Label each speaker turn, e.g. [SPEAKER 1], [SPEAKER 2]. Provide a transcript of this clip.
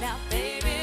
[SPEAKER 1] Now, baby.